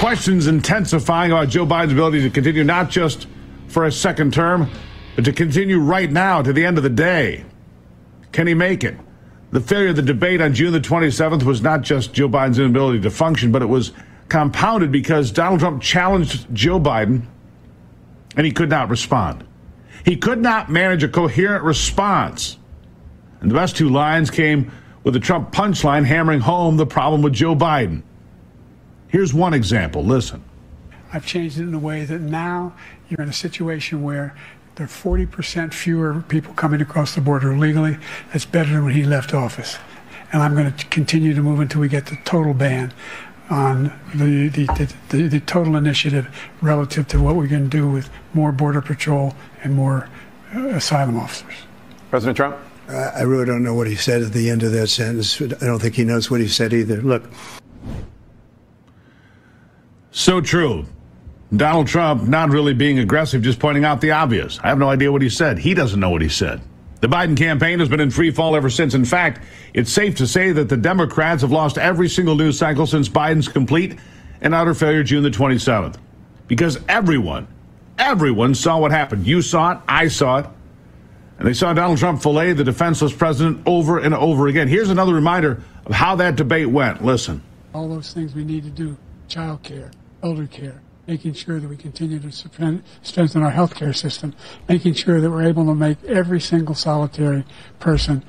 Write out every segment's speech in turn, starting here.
questions intensifying about Joe Biden's ability to continue not just for a second term, but to continue right now to the end of the day. Can he make it? The failure of the debate on June the 27th was not just Joe Biden's inability to function, but it was compounded because Donald Trump challenged Joe Biden and he could not respond. He could not manage a coherent response. And the best two lines came with the Trump punchline hammering home the problem with Joe Biden. Here's one example. Listen. I've changed it in a way that now you're in a situation where there are 40% fewer people coming across the border illegally. That's better than when he left office. And I'm going to continue to move until we get the total ban on the, the, the, the, total initiative relative to what we're going to do with more Border Patrol and more uh, asylum officers. President Trump? I really don't know what he said at the end of that sentence. I don't think he knows what he said either. Look. So true. Donald Trump not really being aggressive, just pointing out the obvious. I have no idea what he said. He doesn't know what he said. The Biden campaign has been in free fall ever since. In fact, it's safe to say that the Democrats have lost every single news cycle since Biden's complete and utter failure June the 27th. Because everyone, everyone saw what happened. You saw it, I saw it. And they saw Donald Trump fillet the defenseless president over and over again. Here's another reminder of how that debate went. Listen. All those things we need to do child care, elder care, making sure that we continue to strengthen our healthcare system, making sure that we're able to make every single solitary person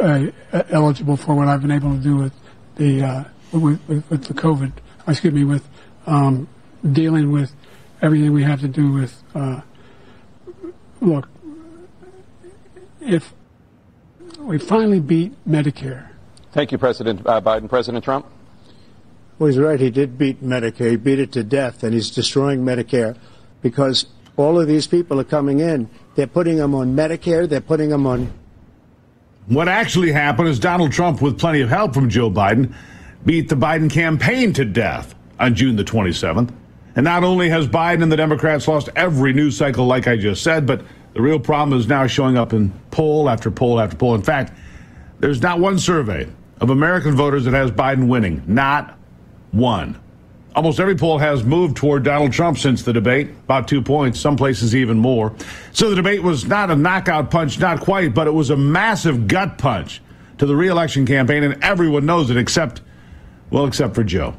uh, uh, eligible for what I've been able to do with the uh, with, with, with, the COVID. Excuse me, with um, dealing with everything we have to do with. Uh, look, if we finally beat Medicare. Thank you, President uh, Biden. President Trump. Well, he's right. He did beat Medicare. He beat it to death, and he's destroying Medicare because all of these people are coming in. They're putting them on Medicare. They're putting them on. What actually happened is Donald Trump, with plenty of help from Joe Biden, beat the Biden campaign to death on June the 27th. And not only has Biden and the Democrats lost every news cycle, like I just said, but the real problem is now showing up in poll after poll after poll. In fact, there's not one survey of American voters that has Biden winning. Not one. Almost every poll has moved toward Donald Trump since the debate, about two points, some places even more. So the debate was not a knockout punch, not quite, but it was a massive gut punch to the reelection campaign, and everyone knows it except, well, except for Joe.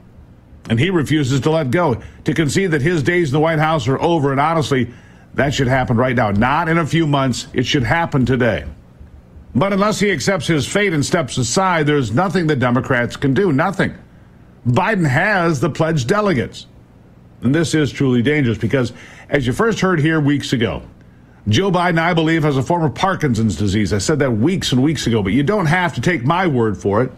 And he refuses to let go, to concede that his days in the White House are over, and honestly, that should happen right now. Not in a few months, it should happen today. But unless he accepts his fate and steps aside, there's nothing the Democrats can do. Nothing. Biden has the pledged delegates. And this is truly dangerous because, as you first heard here weeks ago, Joe Biden, I believe, has a form of Parkinson's disease. I said that weeks and weeks ago, but you don't have to take my word for it.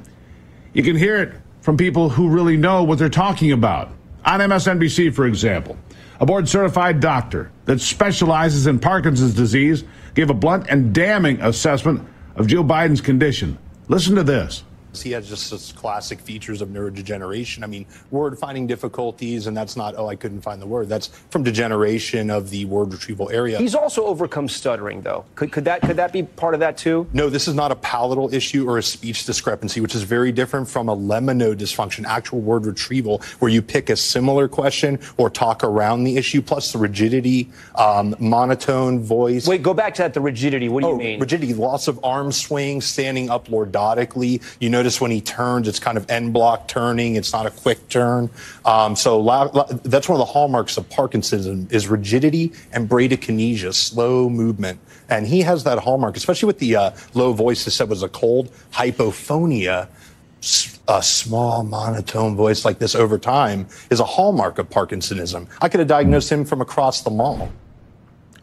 You can hear it from people who really know what they're talking about. On MSNBC, for example, a board certified doctor that specializes in Parkinson's disease gave a blunt and damning assessment of Joe Biden's condition. Listen to this. He has just such classic features of neurodegeneration. I mean, word finding difficulties, and that's not, oh, I couldn't find the word. That's from degeneration of the word retrieval area. He's also overcome stuttering, though. Could, could, that, could that be part of that, too? No, this is not a palatal issue or a speech discrepancy, which is very different from a lemino dysfunction, actual word retrieval, where you pick a similar question or talk around the issue, plus the rigidity, um, monotone voice. Wait, go back to that, the rigidity. What do oh, you mean? Rigidity, loss of arm swing, standing up lordotically. You know, notice when he turns, it's kind of en bloc turning. It's not a quick turn. Um, so la- la- that's one of the hallmarks of Parkinson's is rigidity and bradykinesia, slow movement. And he has that hallmark, especially with the uh, low voice that said was a cold hypophonia. A small monotone voice like this over time is a hallmark of Parkinsonism. I could have diagnosed him from across the mall.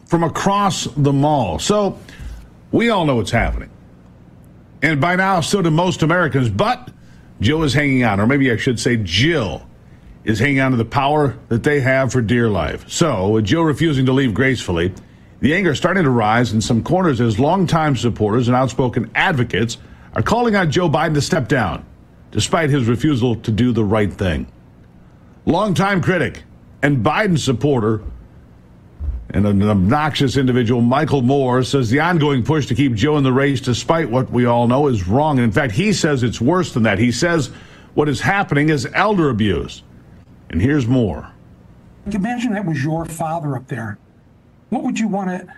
From across the mall. So we all know what's happening. And by now, so do most Americans. But Joe is hanging on, or maybe I should say Jill is hanging on to the power that they have for dear life. So, with Joe refusing to leave gracefully, the anger is starting to rise in some corners as longtime supporters and outspoken advocates are calling on Joe Biden to step down, despite his refusal to do the right thing. Longtime critic and Biden supporter and an obnoxious individual, Michael Moore, says the ongoing push to keep Joe in the race, despite what we all know, is wrong. And in fact, he says it's worse than that. He says what is happening is elder abuse. And here's more. Imagine that was your father up there. What would you want to?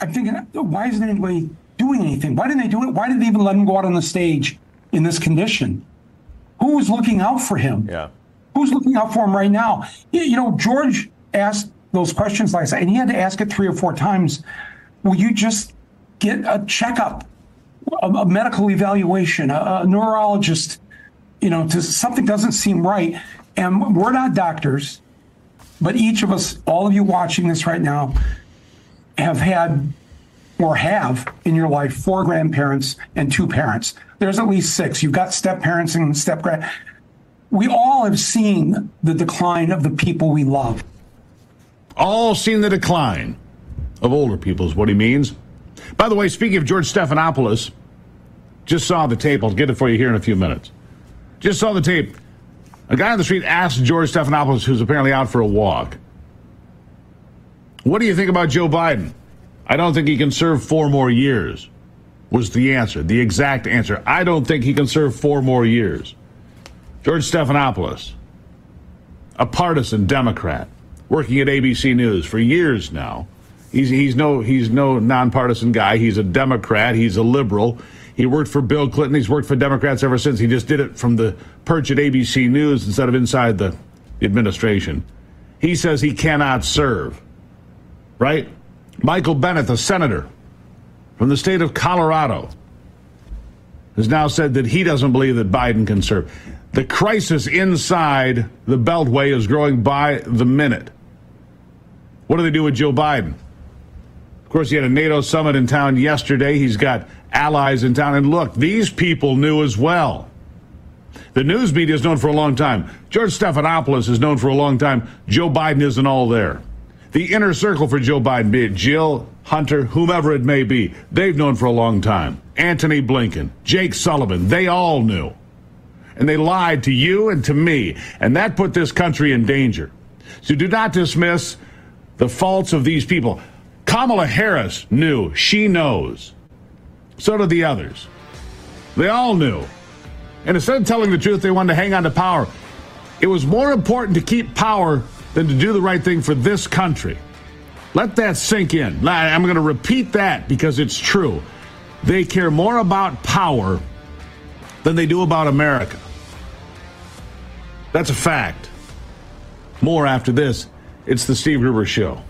I'm thinking, why isn't anybody doing anything? Why didn't they do it? Why did they even let him go out on the stage in this condition? Who was looking out for him? Yeah. Who's looking out for him right now? You, you know, George asked those questions like and he had to ask it three or four times. Will you just get a checkup, a, a medical evaluation, a, a neurologist? You know, to, something doesn't seem right. And we're not doctors, but each of us, all of you watching this right now, have had or have in your life four grandparents and two parents. There's at least six. You've got step parents and step grand. We all have seen the decline of the people we love. All seen the decline of older people, is what he means. By the way, speaking of George Stephanopoulos, just saw the tape. I'll get it for you here in a few minutes. Just saw the tape. A guy on the street asked George Stephanopoulos, who's apparently out for a walk, What do you think about Joe Biden? I don't think he can serve four more years, was the answer, the exact answer. I don't think he can serve four more years. George Stephanopoulos, a partisan Democrat, working at ABC News for years now. He's, he's no he's no nonpartisan guy. He's a Democrat. He's a liberal. He worked for Bill Clinton. He's worked for Democrats ever since. He just did it from the perch at ABC News instead of inside the administration. He says he cannot serve. Right? Michael Bennet, the senator from the state of Colorado, has now said that he doesn't believe that Biden can serve. The crisis inside the Beltway is growing by the minute. What do they do with Joe Biden? Of course, he had a NATO summit in town yesterday. He's got allies in town. And look, these people knew as well. The news media is known for a long time. George Stephanopoulos is known for a long time. Joe Biden isn't all there. The inner circle for Joe Biden, be it Jill, Hunter, whomever it may be, they've known for a long time. Antony Blinken, Jake Sullivan, they all knew. And they lied to you and to me. And that put this country in danger. So do not dismiss the faults of these people. Kamala Harris knew. She knows. So did the others. They all knew. And instead of telling the truth, they wanted to hang on to power. It was more important to keep power than to do the right thing for this country. Let that sink in. I'm going to repeat that because it's true. They care more about power than they do about America. That's a fact. More after this. It's the Steve Gruber Show.